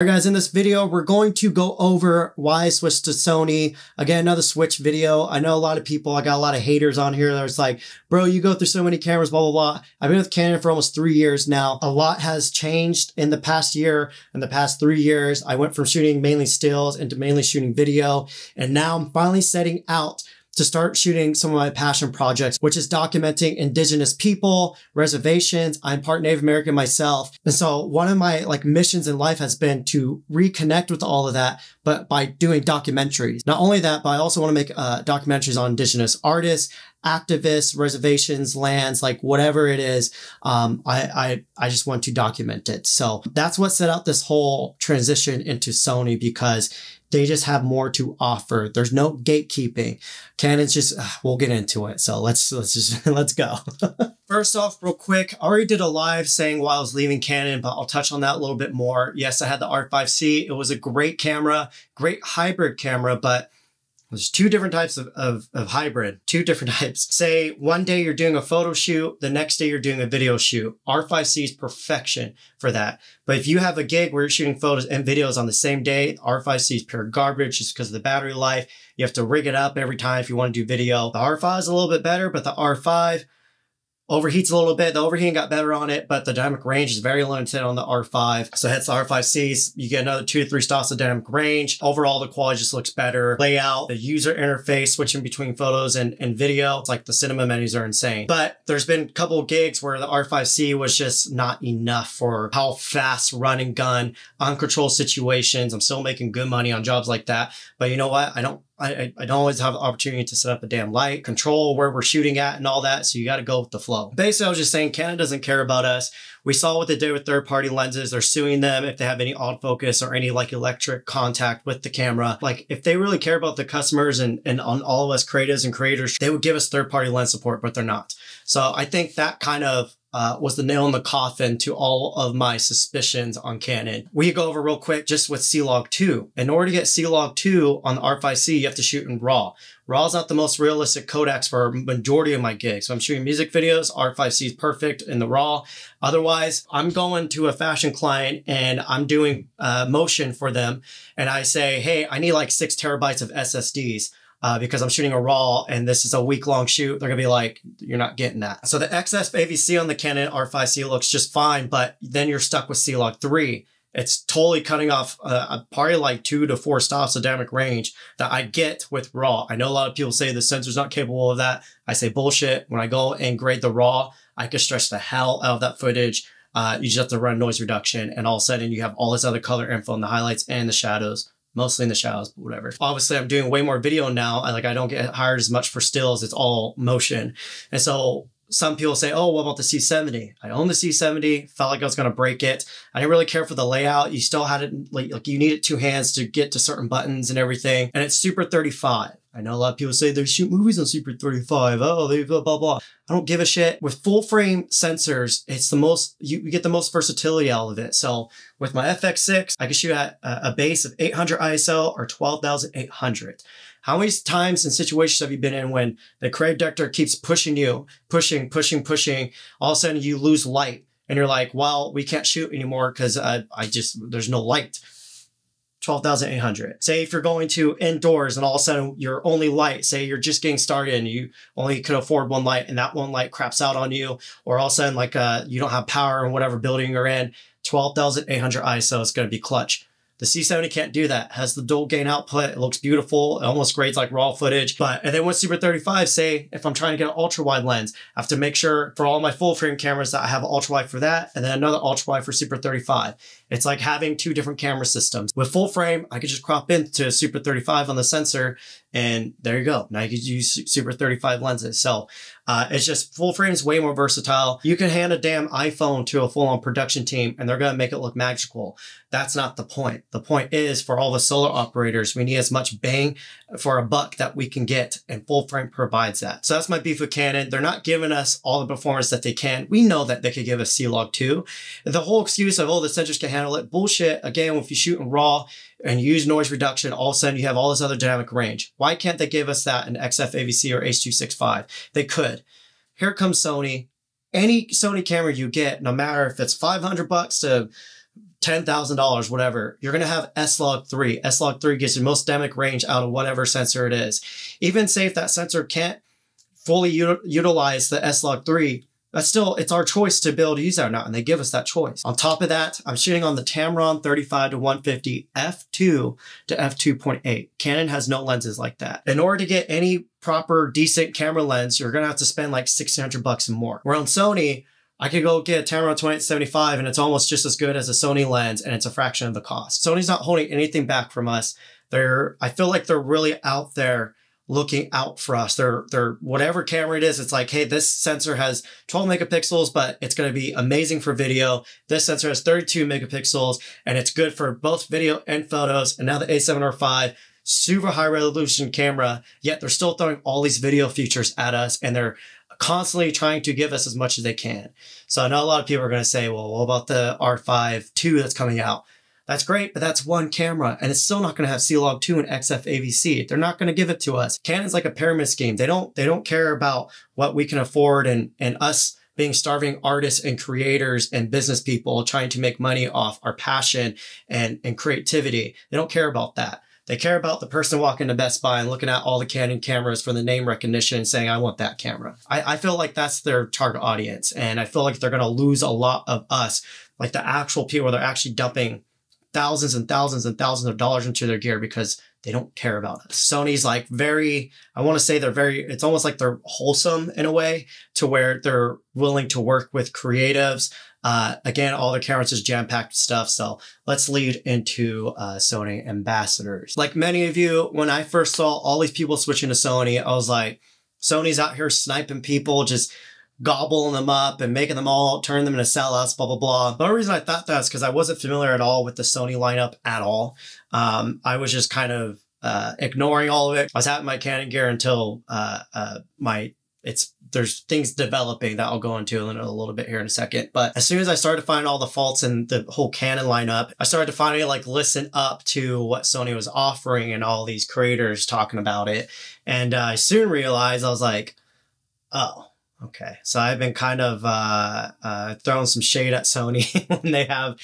Alright guys, in this video, we're going to go over why I switched to Sony. Again, another switch video. I know a lot of people, I got a lot of haters on here that was like, bro, you go through so many cameras, blah, blah, blah. I've been with Canon for almost three years now. A lot has changed in the past year, in the past three years. I went from shooting mainly stills into mainly shooting video. And now I'm finally setting out to start shooting some of my passion projects, which is documenting indigenous people, reservations. I'm part Native American myself. And so one of my like missions in life has been to reconnect with all of that, but by doing documentaries. Not only that, but I also want to make uh, documentaries on indigenous artists, activists, reservations, lands, like whatever it is. Um, I, I, I just want to document it. So that's what set out this whole transition into Sony because they just have more to offer. There's no gatekeeping. Canon's just, uh, we'll get into it. So let's, let's just, let's go. First off, real quick, I already did a live saying why I was leaving Canon, but I'll touch on that a little bit more. Yes, I had the R5C. It was a great camera, great hybrid camera, but there's two different types of, of, of, hybrid, two different types. Say one day you're doing a photo shoot, the next day you're doing a video shoot. R5C is perfection for that. But if you have a gig where you're shooting photos and videos on the same day, R5C is pure garbage just because of the battery life. You have to rig it up every time if you want to do video. The R5 is a little bit better, but the R5, overheats a little bit. The overheating got better on it, but the dynamic range is very limited on the R5. So hence the R5Cs, you get another two to three stops of dynamic range. Overall, the quality just looks better. Layout, the user interface, switching between photos and, and video. It's like the cinema menus are insane. But there's been a couple gigs where the R5C was just not enough for how fast run and gun, uncontrolled situations. I'm still making good money on jobs like that. But you know what? I don't I, I don't always have the opportunity to set up a damn light, control where we're shooting at and all that. So you got to go with the flow. Basically, I was just saying Canon doesn't care about us. We saw what they did with third party lenses. They're suing them if they have any autofocus or any like electric contact with the camera. Like if they really care about the customers and, and on all of us creators and creators, they would give us third party lens support, but they're not. So I think that kind of uh, was the nail in the coffin to all of my suspicions on Canon. We go over real quick just with C-Log 2. In order to get C-Log 2 on the R5C, you have to shoot in RAW. RAW is not the most realistic codecs for majority of my gigs. So I'm shooting music videos, R5C is perfect in the RAW. Otherwise, I'm going to a fashion client and I'm doing uh, motion for them. And I say, hey, I need like six terabytes of SSDs uh, because I'm shooting a raw and this is a week long shoot, they're gonna be like, you're not getting that. So the XF AVC on the Canon R5C looks just fine, but then you're stuck with C-Log 3. It's totally cutting off uh, probably like two to four stops of dynamic range that I get with RAW. I know a lot of people say the sensor's not capable of that. I say bullshit. When I go and grade the RAW, I can stretch the hell out of that footage. Uh, you just have to run noise reduction and all of a sudden you have all this other color info in the highlights and the shadows mostly in the shadows, but whatever. Obviously, I'm doing way more video now. I like I don't get hired as much for stills. It's all motion. And so some people say, oh, what about the C70? I own the C70, felt like I was going to break it. I didn't really care for the layout. You still had it, like, like you needed two hands to get to certain buttons and everything. And it's Super 35. I know a lot of people say they shoot movies on Super 35. Oh, they blah, blah, blah. I don't give a shit. With full frame sensors, it's the most, you, you get the most versatility out of it. So with my FX6, I can shoot at a, a base of 800 ISO or 12,800. How many times and situations have you been in when the creative director keeps pushing you, pushing, pushing, pushing, all of a sudden you lose light and you're like, well, we can't shoot anymore because I, uh, I just, there's no light. 12,800. Say if you're going to indoors and all of a sudden your only light, say you're just getting started and you only can afford one light and that one light craps out on you, or all of a sudden like uh, you don't have power in whatever building you're in, 12,800 ISO is going to be clutch. The C70 can't do that. Has the dual gain output. It looks beautiful. It almost grades like raw footage. But and then with Super 35, say if I'm trying to get an ultra wide lens, I have to make sure for all my full frame cameras that I have ultra wide for that, and then another ultra wide for Super 35. It's like having two different camera systems. With full frame, I could just crop into Super 35 on the sensor and there you go. Now you could use Super 35 lenses. So uh, it's just full frame is way more versatile. You can hand a damn iPhone to a full on production team and they're going to make it look magical. That's not the point. The point is for all the solar operators, we need as much bang for a buck that we can get and full frame provides that. So that's my beef with Canon. They're not giving us all the performance that they can. We know that they could give us C-Log 2. The whole excuse of, oh, the sensors can handle it. Bullshit. Again, if you shoot in RAW, and use noise reduction, all of a sudden you have all this other dynamic range. Why can't they give us that in XF AVC or H.265? They could. Here comes Sony. Any Sony camera you get, no matter if it's 500 bucks to $10,000, whatever, you're going to have S-Log3. S-Log3 gives you most dynamic range out of whatever sensor it is. Even say if that sensor can't fully u- utilize the S-Log3, that's still, it's our choice to build use that or not. And they give us that choice. On top of that, I'm shooting on the Tamron 35 to 150 f2 to f2.8. Canon has no lenses like that. In order to get any proper decent camera lens, you're to have to spend like 1600 bucks and more. Where on Sony, I could go get a Tamron 2875 and it's almost just as good as a Sony lens and it's a fraction of the cost. Sony's not holding anything back from us. They're, I feel like they're really out there looking out for us. They're, they're, whatever camera it is, it's like, hey, this sensor has 12 megapixels, but it's going to be amazing for video. This sensor has 32 megapixels and it's good for both video and photos. And now the A7R5 super high resolution camera, yet they're still throwing all these video features at us and they're constantly trying to give us as much as they can. So I know a lot of people are going to say, well, what about the R5 II that's coming out? That's great, but that's one camera and it's still not going to have C-Log 2 and XF AVC. They're not going to give it to us. Canon's like a pyramid scheme. They don't, they don't care about what we can afford and, and us being starving artists and creators and business people trying to make money off our passion and, and creativity. They don't care about that. They care about the person walking to Best Buy and looking at all the Canon cameras for the name recognition and saying, I want that camera. I, I feel like that's their target audience. And I feel like they're going to lose a lot of us, like the actual people they're actually dumping thousands and thousands and thousands of dollars into their gear because they don't care about us. Sony's like very, I want to say they're very, it's almost like they're wholesome in a way to where they're willing to work with creatives, uh, again, all the cameras is jam-packed stuff. So let's lead into uh, Sony ambassadors. Like many of you, when I first saw all these people switching to Sony, I was like, Sony's out here sniping people, just gobbling them up and making them all turn them into sellouts, blah, blah, blah. The only reason I thought that is because I wasn't familiar at all with the Sony lineup at all. Um, I was just kind of uh, ignoring all of it. I was having my Canon gear until uh, uh, my it's there's things developing that I'll go into in a little bit here in a second. But as soon as I started to find all the faults in the whole Canon lineup, I started to finally like listen up to what Sony was offering and all these creators talking about it. And uh, I soon realized I was like, oh, okay. So I've been kind of uh, uh, throwing some shade at Sony when they have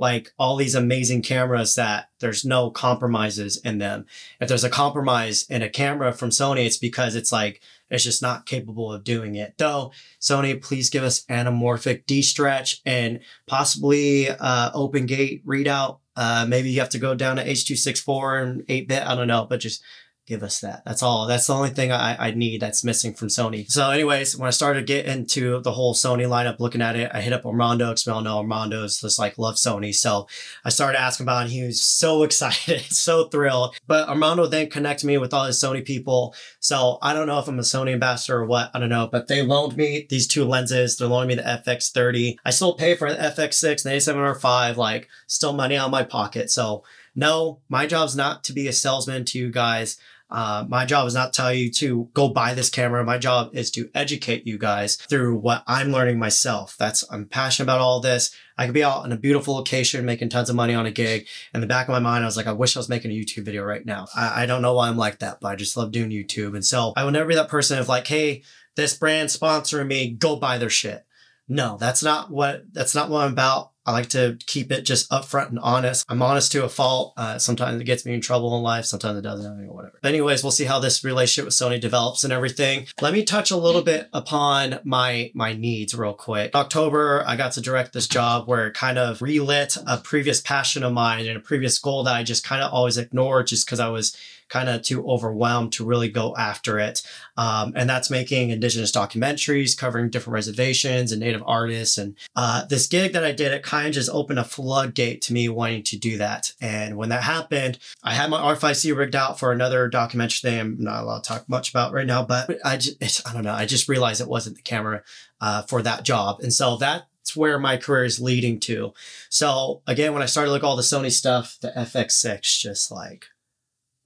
like all these amazing cameras that there's no compromises in them. If there's a compromise in a camera from Sony, it's because it's like it's just not capable of doing it. Though, Sony, please give us anamorphic D-stretch and possibly uh, open gate readout. Uh, maybe you have to go down to H.264 and 8-bit. I don't know, but just give us that. That's all. That's the only thing I, I need that's missing from Sony. So anyways, when I started to get into the whole Sony lineup, looking at it, I hit up Armando because we all know Armando's just like love Sony. So I started asking about it. He was so excited, so thrilled. But Armando then connected me with all his Sony people. So I don't know if I'm a Sony ambassador or what. I don't know. But they loaned me these two lenses. They're loaning me the FX30. I still pay for the FX6 and the A7R5, like still money out of my pocket. So no, my job's not to be a salesman to you guys. Uh, my job is not to tell you to go buy this camera. My job is to educate you guys through what I'm learning myself. That's I'm passionate about all this. I could be out in a beautiful location making tons of money on a gig. In the back of my mind, I was like, I wish I was making a YouTube video right now. I, I don't know why I'm like that, but I just love doing YouTube. And so I will never be that person of like, hey, this brand sponsoring me, go buy their shit. No, that's not what that's not what I'm about. I like to keep it just upfront and honest. I'm honest to a fault. Uh, sometimes it gets me in trouble in life. Sometimes it doesn't. Mean, whatever. But anyways, we'll see how this relationship with Sony develops and everything. Let me touch a little bit upon my my needs real quick. October, I got to direct this job where it kind of relit a previous passion of mine and a previous goal that I just kind of always ignored just because I was kind of too overwhelmed to really go after it. Um, and that's making indigenous documentaries covering different reservations and native artists. And uh, this gig that I did, it kind of just opened a floodgate to me wanting to do that. And when that happened, I had my R5C rigged out for another documentary thing I'm not allowed to talk much about right now, but I just, I don't know, I just realized it wasn't the camera uh, for that job. And so that that's where my career is leading to. So again, when I started look all the Sony stuff, the FX6 just like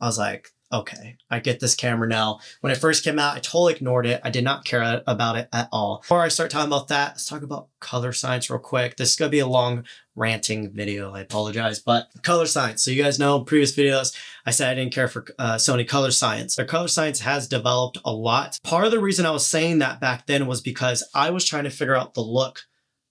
I was like, okay, I get this camera now. When it first came out, I totally ignored it. I did not care about it at all. Before I start talking about that, let's talk about color science real quick. This is to be a long ranting video. I apologize, but color science. So you guys know previous videos, I said I didn't care for uh, Sony color science. Their color science has developed a lot. Part of the reason I was saying that back then was because I was trying to figure out the look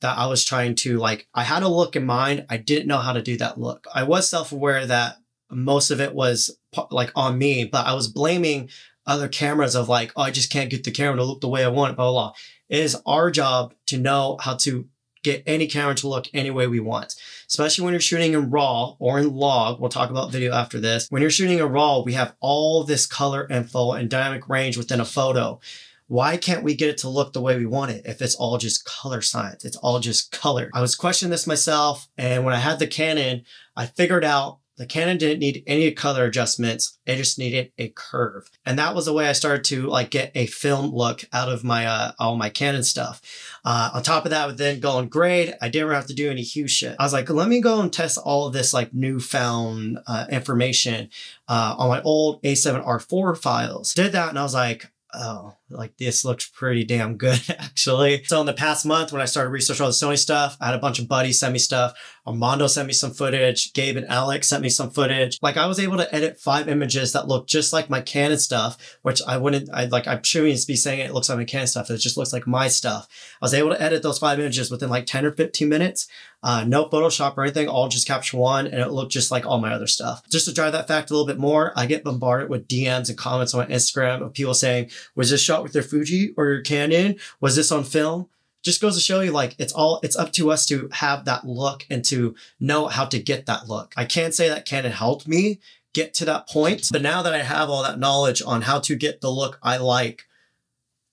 that I was trying to like, I had a look in mind. I didn't know how to do that look. I was self aware that most of it was like on me, but I was blaming other cameras of like, oh, I just can't get the camera to look the way I want, blah, blah, blah. It is our job to know how to get any camera to look any way we want, especially when you're shooting in RAW or in log. We'll talk about video after this. When you're shooting in RAW, we have all this color info and dynamic range within a photo. Why can't we get it to look the way we want it if it's all just color science? It's all just color. I was questioning this myself. And when I had the Canon, I figured out the Canon didn't need any color adjustments. It just needed a curve. And that was the way I started to like get a film look out of my, uh, all my Canon stuff. Uh, on top of that, with then going grade, I didn't have to do any hue shit. I was like, let me go and test all of this like newfound, uh, information, uh, on my old A7R4 files. Did that and I was like, oh, like this looks pretty damn good actually. So in the past month when I started researching all the Sony stuff, I had a bunch of buddies send me stuff. Armando sent me some footage. Gabe and Alex sent me some footage. Like I was able to edit five images that look just like my Canon stuff, which I wouldn't, I like, I'm shouldn't be saying it looks like my Canon stuff. It just looks like my stuff. I was able to edit those five images within like 10 or 15 minutes. Uh, no Photoshop or anything, all just capture one and it looked just like all my other stuff. Just to drive that fact a little bit more, I get bombarded with DMs and comments on Instagram of people saying, was this shot with your Fuji or your Canon? Was this on film? Just goes to show you like it's all it's up to us to have that look and to know how to get that look. I can't say that Canon helped me get to that point, but now that I have all that knowledge on how to get the look I like,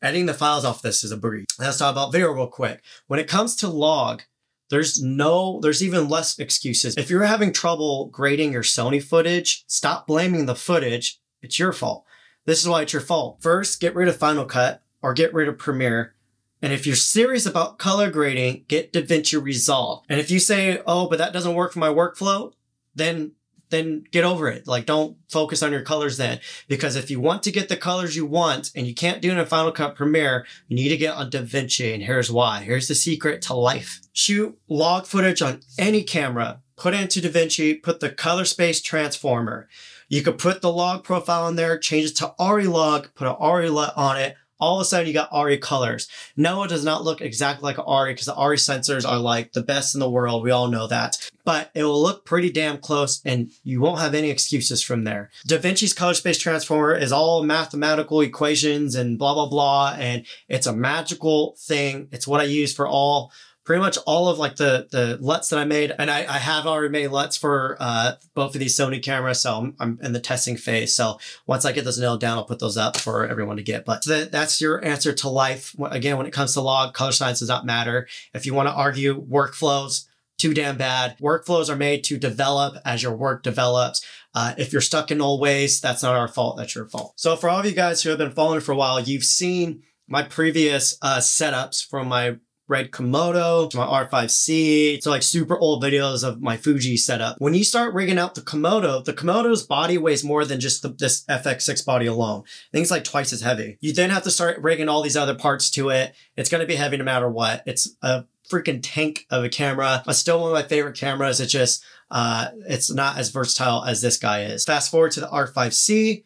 editing the files off this is a breeze. Let's talk about video real quick. When it comes to log, there's no, there's even less excuses. If you're having trouble grading your Sony footage, stop blaming the footage. It's your fault. This is why it's your fault. First, get rid of Final Cut or get rid of Premiere. And if you're serious about color grading, get DaVinci Resolve. And if you say, oh, but that doesn't work for my workflow, then then get over it. Like don't focus on your colors then. Because if you want to get the colors you want and you can't do it in Final Cut Premiere, you need to get on DaVinci. And here's why. Here's the secret to life. Shoot log footage on any camera, put it into DaVinci, put the color space transformer. You could put the log profile in there, change it to ARRI log, put an LUT on it, all of a sudden you got ARRI colors. No, it does not look exactly like ARRI because the ARRI sensors are like the best in the world. We all know that, but it will look pretty damn close and you won't have any excuses from there. DaVinci's color space transformer is all mathematical equations and blah, blah, blah. And it's a magical thing. It's what I use for all pretty much all of like the the LUTs that I made, and I, I have already made LUTs for uh, both of these Sony cameras, so I'm, I'm, in the testing phase. So once I get those nailed down, I'll put those up for everyone to get. But th that's your answer to life. Again, when it comes to log, color science does not matter. If you want to argue workflows, too damn bad. Workflows are made to develop as your work develops. Uh, if you're stuck in old ways, that's not our fault. That's your fault. So for all of you guys who have been following for a while, you've seen my previous uh, setups from my Red Komodo, my R5C. It's like super old videos of my Fuji setup. When you start rigging out the Komodo, the Komodo's body weighs more than just the, this FX6 body alone. I think it's like twice as heavy. You then have to start rigging all these other parts to it. It's going to be heavy no matter what. It's a freaking tank of a camera. It's still one of my favorite cameras. It's just, uh, it's not as versatile as this guy is. Fast forward to the R5C.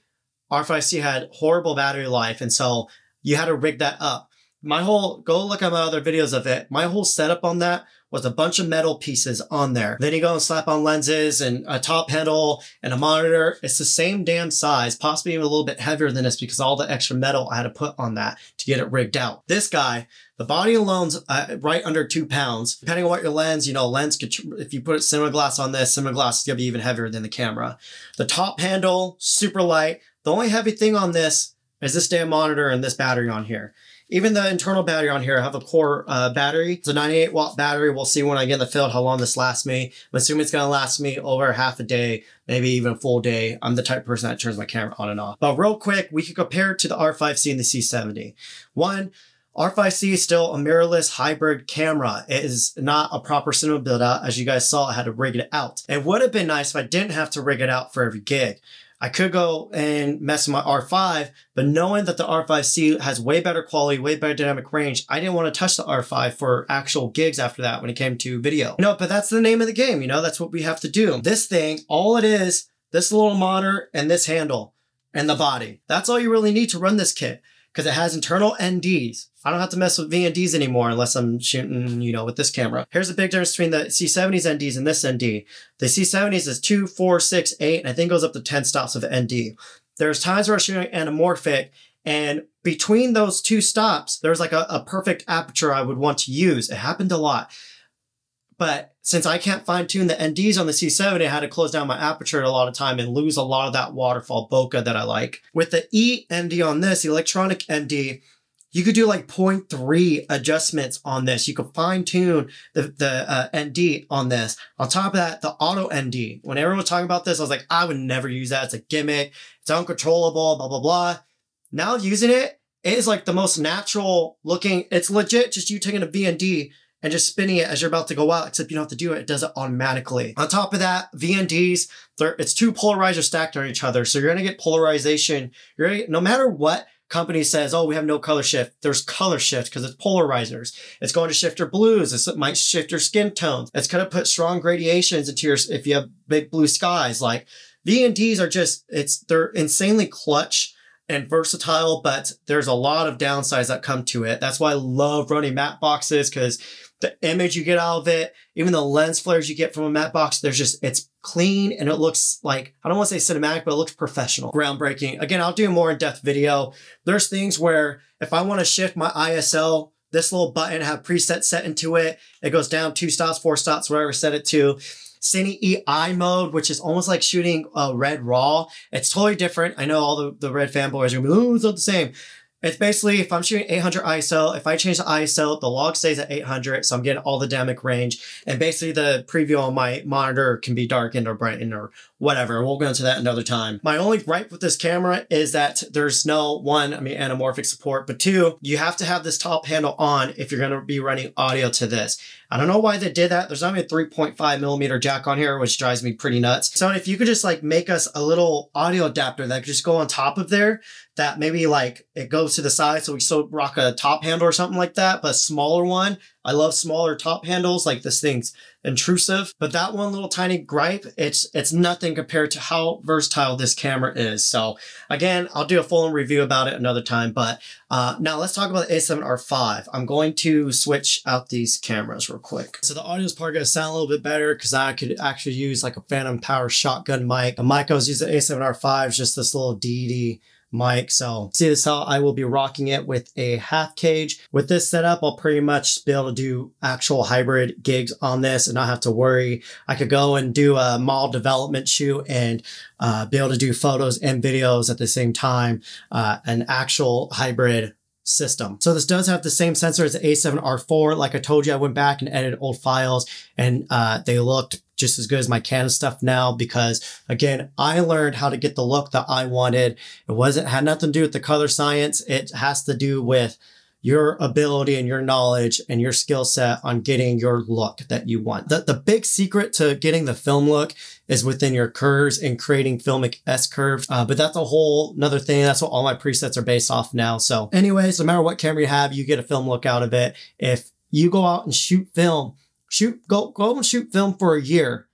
R5C had horrible battery life. And so you had to rig that up my whole go look at my other videos of it. My whole setup on that was a bunch of metal pieces on there. Then you go and slap on lenses and a top handle and a monitor. It's the same damn size, possibly even a little bit heavier than this because all the extra metal I had to put on that to get it rigged out. This guy, the body alone's uh, right under two pounds. Depending on what your lens, you know, lens could, if you put cinema glass on this, cinema glass is gonna be even heavier than the camera. The top handle, super light. The only heavy thing on this is this damn monitor and this battery on here. Even the internal battery on here, I have a core uh, battery. It's a 98 watt battery. We'll see when I get in the field how long this lasts me. I'm assuming it's to last me over half a day, maybe even a full day. I'm the type of person that turns my camera on and off. But real quick, we can compare it to the R5C and the C70. One, R5C is still a mirrorless hybrid camera. It is not a proper cinema build out. As you guys saw, I had to rig it out. It would have been nice if I didn't have to rig it out for every gig. I could go and mess with my R5, but knowing that the R5C has way better quality, way better dynamic range, I didn't want to touch the R5 for actual gigs after that when it came to video. You know, but that's the name of the game, you know, that's what we have to do. This thing, all it is, this little monitor and this handle and the body. That's all you really need to run this kit. Because it has internal NDs. I don't have to mess with VNDs anymore unless I'm shooting, you know, with this camera. Here's the big difference between the C70's NDs and this ND. The C70's is two, four, six, eight, and I think goes up to 10 stops of ND. There's times where I'm shooting anamorphic and between those two stops, there's like a, a perfect aperture I would want to use. It happened a lot. But since I can't fine tune the NDs on the C70, I had to close down my aperture a lot of time and lose a lot of that waterfall bokeh that I like. With the E ND on this, the electronic ND, you could do like 0.3 adjustments on this. You could fine tune the, the uh, ND on this. On top of that, the auto ND. When everyone was talking about this, I was like, I would never use that. It's a gimmick. It's uncontrollable, blah, blah, blah. Now using it, it is like the most natural looking. It's legit just you taking a VND and just spinning it as you're about to go out, except you don't have to do it. It does it automatically. On top of that, VNDs, it's two polarizers stacked on each other. So you're going to get polarization. You're gonna, no matter what company says, oh, we have no color shift. There's color shift because it's polarizers. It's going to shift your blues. It might shift your skin tones. It's going to put strong gradations into your, if you have big blue skies, like VNDs are just, it's, they're insanely clutch and versatile, but there's a lot of downsides that come to it. That's why I love running matte boxes because the image you get out of it, even the lens flares you get from a matte box, there's just, it's clean and it looks like, I don't want to say cinematic, but it looks professional, groundbreaking. Again, I'll do a more in-depth video. There's things where if I want to shift my ISO, this little button have preset set into it. It goes down two stops, four stops, whatever set it to. Cine EI mode, which is almost like shooting a red raw. It's totally different. I know all the, the red fanboys are gonna be, oh, it's not the same. It's basically if I'm shooting 800 ISO, if I change the ISO, the log stays at 800, so I'm getting all the dynamic range. And basically the preview on my monitor can be darkened or brightened or whatever. We'll go into that another time. My only gripe with this camera is that there's no one, I mean, anamorphic support, but two, you have to have this top handle on if you're going to be running audio to this. I don't know why they did that. There's even a 3.5 millimeter jack on here, which drives me pretty nuts. So if you could just like make us a little audio adapter that could just go on top of there, that maybe like it goes to the side. So we still rock a top handle or something like that, but smaller one. I love smaller top handles. Like this thing's intrusive, but that one little tiny gripe, it's, it's nothing compared to how versatile this camera is. So again, I'll do a full review about it another time, but, uh, now let's talk about the A7R5. I'm going to switch out these cameras real quick. So the audio is probably to sound a little bit better because I could actually use like a phantom power shotgun mic. The mic I was using A7R5 is just this little DD mic. So see this how I will be rocking it with a half cage. With this setup, I'll pretty much be able to do actual hybrid gigs on this and not have to worry. I could go and do a model development shoot and uh, be able to do photos and videos at the same time, uh, an actual hybrid system. So this does have the same sensor as the A7R4. Like I told you, I went back and edited old files and uh, they looked just as good as my Canon stuff now because again, I learned how to get the look that I wanted. It wasn't, had nothing to do with the color science. It has to do with your ability and your knowledge and your skill set on getting your look that you want. The, the big secret to getting the film look is within your curves and creating filmic S curves. Uh, but that's a whole another thing. That's what all my presets are based off now. So anyways, no matter what camera you have, you get a film look out of it. If you go out and shoot film, shoot, go, go and shoot film for a year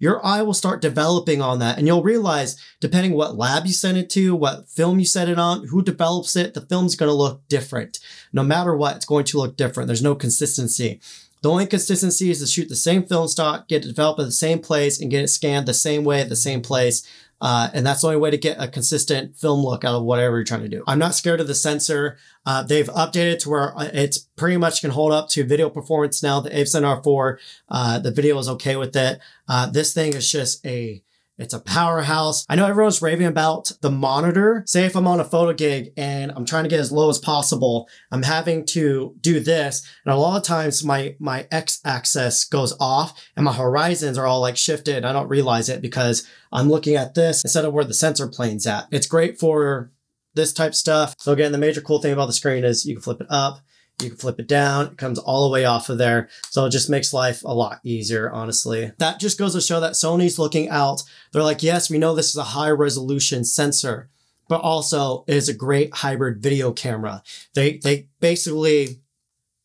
your eye will start developing on that and you'll realize depending what lab you send it to, what film you set it on, who develops it, the film's going to look different. No matter what, it's going to look different. There's no consistency. The only consistency is to shoot the same film stock, get it developed at the same place and get it scanned the same way at the same place. Uh, and that's the only way to get a consistent film look out of whatever you're trying to do. I'm not scared of the sensor. Uh, they've updated to where uh, it's pretty much can hold up to video performance now. The A7R 4, uh, the video is okay with it. Uh, this thing is just a it's a powerhouse. I know everyone's raving about the monitor. Say if I'm on a photo gig and I'm trying to get as low as possible, I'm having to do this. And a lot of times my, my X axis goes off and my horizons are all like shifted. I don't realize it because I'm looking at this instead of where the sensor plane's at. It's great for this type stuff. So again, the major cool thing about the screen is you can flip it up you can flip it down. It comes all the way off of there. So it just makes life a lot easier, honestly. That just goes to show that Sony's looking out. They're like, yes, we know this is a high resolution sensor, but also is a great hybrid video camera. They, they basically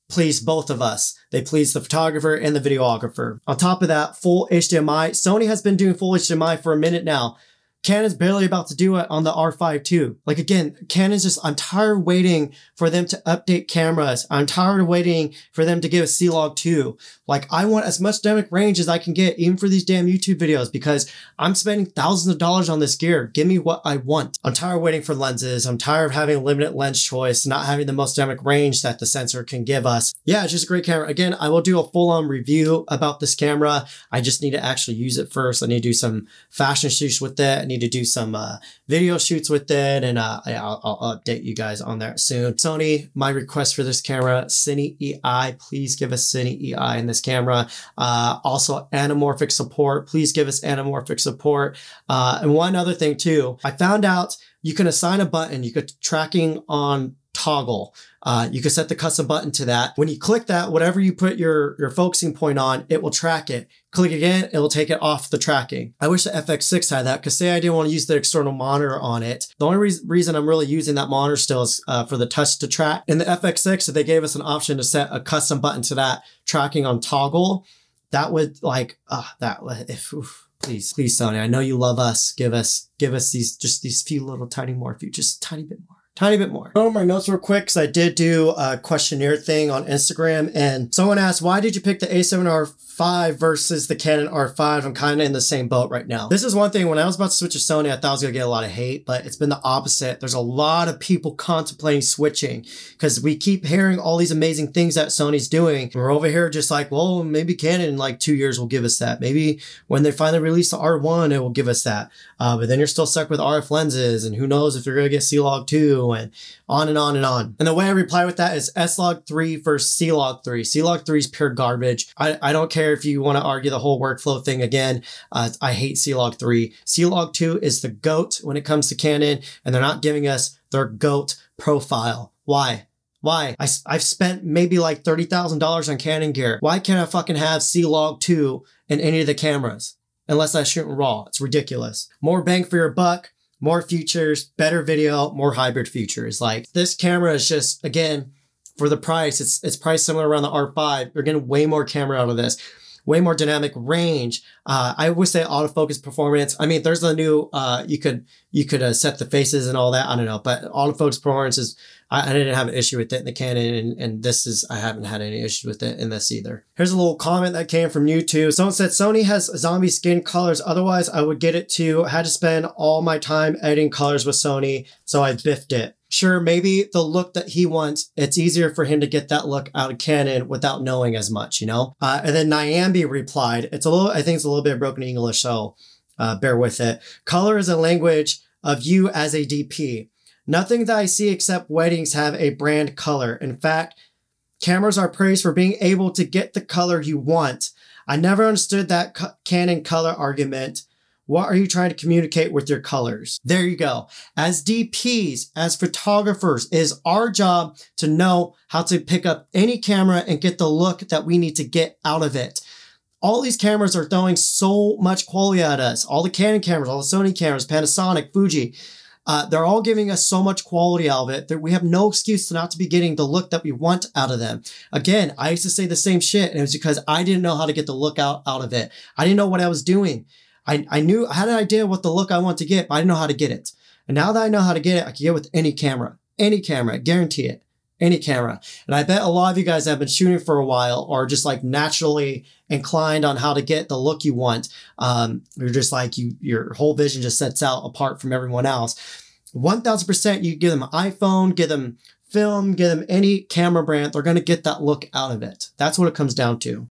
please both of us. They please the photographer and the videographer. On top of that, full HDMI. Sony has been doing full HDMI for a minute now. Canon's barely about to do it on the R5 II. Like again, Canon's just, I'm tired of waiting for them to update cameras. I'm tired of waiting for them to give a C-Log 2. Like I want as much dynamic range as I can get, even for these damn YouTube videos, because I'm spending thousands of dollars on this gear. Give me what I want. I'm tired of waiting for lenses. I'm tired of having limited lens choice, not having the most dynamic range that the sensor can give us. Yeah, it's just a great camera. Again, I will do a full on review about this camera. I just need to actually use it first. I need to do some fashion shoots with it. Need to do some uh, video shoots with it, and uh, I'll, I'll update you guys on that soon. Sony, my request for this camera, Cine EI, please give us Cine EI in this camera. Uh, also, anamorphic support. Please give us anamorphic support. Uh, and one other thing too, I found out you can assign a button. You could tracking on toggle. Uh, you can set the custom button to that. When you click that, whatever you put your, your focusing point on, it will track it. Click again, it will take it off the tracking. I wish the FX6 had that because say I didn't want to use the external monitor on it. The only re reason I'm really using that monitor still is uh, for the touch to track. In the FX6, they gave us an option to set a custom button to that tracking on toggle. That would like, uh, that, if, oof, please, please, Sony, I know you love us. Give us, give us these, just these few little tiny more few, just a tiny bit more tiny bit more. Oh, my notes real quick because I did do a questionnaire thing on Instagram and someone asked, why did you pick the A7R 5 versus the Canon R5. I'm kind of in the same boat right now. This is one thing, when I was about to switch to Sony, I thought I was going to get a lot of hate, but it's been the opposite. There's a lot of people contemplating switching because we keep hearing all these amazing things that Sony's doing. We're over here just like, well, maybe Canon in like two years will give us that. Maybe when they finally release the R1, it will give us that. Uh, but then you're still stuck with RF lenses and who knows if you're going to get C-Log 2 on and on and on. And the way I reply with that is S-Log 3 versus C-Log 3. C-Log 3 is pure garbage. I, I don't care if you want to argue the whole workflow thing again. Uh, I hate C-Log 3. C-Log 2 is the GOAT when it comes to Canon, and they're not giving us their GOAT profile. Why? Why? I, I've spent maybe like $30,000 on Canon gear. Why can't I fucking have C-Log 2 in any of the cameras? Unless I shoot in RAW. It's ridiculous. More bang for your buck, more features, better video, more hybrid features. Like this camera is just, again, for the price, it's it's priced similar around the R5. You're getting way more camera out of this, way more dynamic range. Uh, I would say autofocus performance. I mean, there's a new uh, you could you could uh, set the faces and all that. I don't know, but autofocus performance is I, I didn't have an issue with it in the Canon, and, and this is I haven't had any issues with it in this either. Here's a little comment that came from YouTube. Someone said Sony has zombie skin colors. Otherwise, I would get it too. I had to spend all my time editing colors with Sony, so I biffed it sure, maybe the look that he wants, it's easier for him to get that look out of Canon without knowing as much, you know? Uh, and then Nyambi replied, it's a little, I think it's a little bit of broken English, so uh, bear with it. Color is a language of you as a DP. Nothing that I see except weddings have a brand color. In fact, cameras are praised for being able to get the color you want. I never understood that Canon color argument what are you trying to communicate with your colors? There you go. As DPs, as photographers, is our job to know how to pick up any camera and get the look that we need to get out of it. All these cameras are throwing so much quality at us. All the Canon cameras, all the Sony cameras, Panasonic, Fuji. Uh, they're all giving us so much quality out of it that we have no excuse to not to be getting the look that we want out of them. Again, I used to say the same shit and it was because I didn't know how to get the look out, out of it. I didn't know what I was doing. I, I knew, I had an idea what the look I want to get, but I didn't know how to get it. And now that I know how to get it, I can get it with any camera, any camera, guarantee it, any camera. And I bet a lot of you guys have been shooting for a while or just like naturally inclined on how to get the look you want. Um, you're just like you, your whole vision just sets out apart from everyone else. 1000% you give them an iPhone, give them film, give them any camera brand, they're going to get that look out of it. That's what it comes down to.